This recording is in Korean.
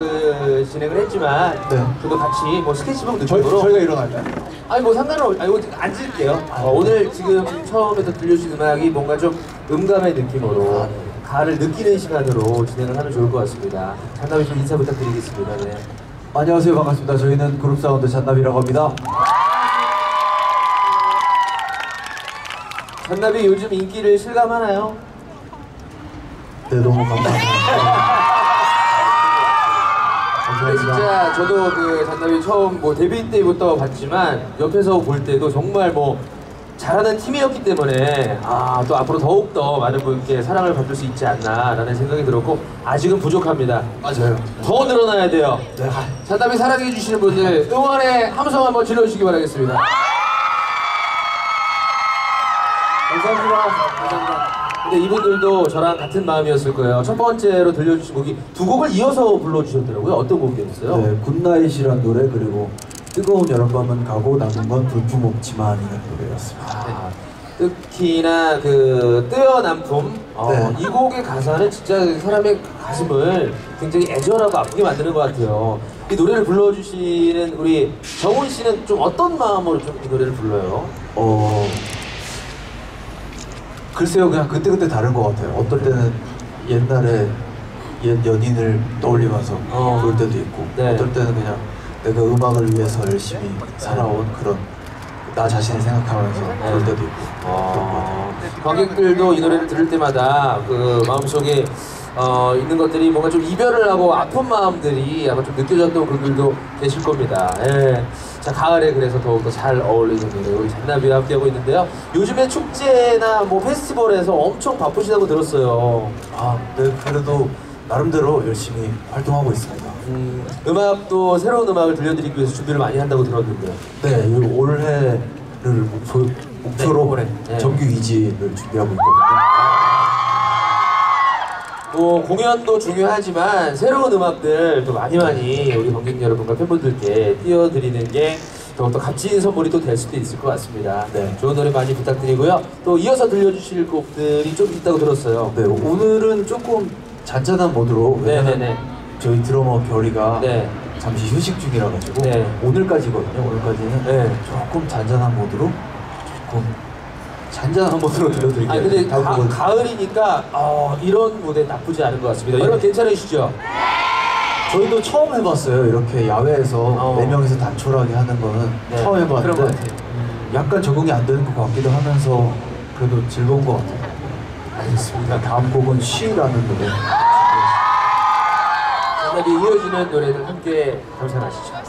그 진행을 했지만 네. 저도 같이 뭐 스케치북 저희, 느낌으로 저희 가 일어날까요? 아니 뭐 상관없 아니 뭐 앉을게요 어, 오늘 지금 처음에서 들려주신 음악이 뭔가 좀 음감의 느낌으로 아, 네. 가을을 느끼는 시간으로 진행을 하면 좋을 것 같습니다 장담이 좀 인사 부탁드리겠습니다 네. 안녕하세요 반갑습니다 저희는 그룹 사운드 잔나비라고 합니다 잔나비 요즘 인기를 실감하나요? 네 너무 감사합니다 저도 그 잔나비 처음 뭐 데뷔 때부터 봤지만 옆에서 볼 때도 정말 뭐 잘하는 팀이었기 때문에 아 또 앞으로 더욱 더 많은 분께 사랑을 받을 수 있지 않나라는 생각이 들었고 아직은 부족합니다. 맞아요 더 늘어나야 돼요. 네. 잔나비 사랑해 주시는 분들 응원의 함성 한번 질러주시기 바라겠습니다. 감사합니다. 감사합니다. 근데 이분들도 저랑 같은 마음이었을 거예요. 첫 번째로 들려주신 곡이 두 곡을 이어서 불러주셨더라고요. 어떤 곡이었어요? 네 Good Night이란 노래 그리고 뜨거운 여름밤은 가고 남은 건 볼품없지만이라는 노래였습니다 아, 특히나 그 뜨여남볼, 어, 네. 이 곡의 가사는 진짜 사람의 가슴을 굉장히 애절하고 아프게 만드는 것 같아요. 이 노래를 불러주시는 우리 정훈 씨는 좀 어떤 마음으로 좀 이 노래를 불러요? 어 글쎄요 그냥 그때그때 다른 것 같아요 어떨 때는 옛날에 옛 연인을 떠올리면서 어. 그럴 때도 있고 네. 어떨 때는 그냥 내가 음악을 위해서 열심히 살아온 그런 나 자신을 생각하면서 그럴 때도 있고 어, 관객들도 이 노래를 들을 때마다 그 마음속에 어, 있는 것들이 뭔가 좀 이별을 하고 아픈 마음들이 아마 좀 느껴졌던 분들도 계실 겁니다. 예. 자 가을에 그래서 더욱더 잘 어울리는 노래 우리 잔나비와 함께하고 있는데요. 요즘에 축제나 뭐 페스티벌에서 엄청 바쁘시다고 들었어요. 아, 네, 그래도 나름대로 열심히 활동하고 있습니다. 음, 음악도 새로운 음악을 들려드리기 위해서 준비를 많이 한다고 들었는데. 네, 이 올해를 목표, 목표로 네, 올해. 네. 정규 2집을 준비하고 있거든요. 뭐 공연도 중요하지만 새로운 음악들 또 많이 많이 우리 관객 여러분과 팬분들께 띄워드리는 게 더욱더 값진 선물이 또 될 수도 있을 것 같습니다. 네. 좋은 노래 많이 부탁드리고요. 또 이어서 들려주실 곡들이 좀 있다고 들었어요. 네, 오늘은 조금 잔잔한 모드로 네네네. 저희 드러머 결이가 네. 잠시 휴식 중이라 가지고 네. 오늘까지거든요. 오늘까지는 네. 조금 잔잔한 모드로 조금 잔잔한 모드로 들려드릴게요. 아니 근데 다음 가, 가을이니까 어, 이런 무대 나쁘지 않은 것 같습니다. 여러분 괜찮으시죠? 저희도 처음 해봤어요. 이렇게 야외에서 어. 네 명이서 단촐하게 하는 거는 네, 처음 그런 것 해봤는데 같아요. 음. 약간 적응이 안 되는 것 같기도 하면서 그래도 즐거운 것 같아요. 알겠습니다. 다음 곡은 쉬라는 노래. 이어지는 노래들 함께 감상하시죠.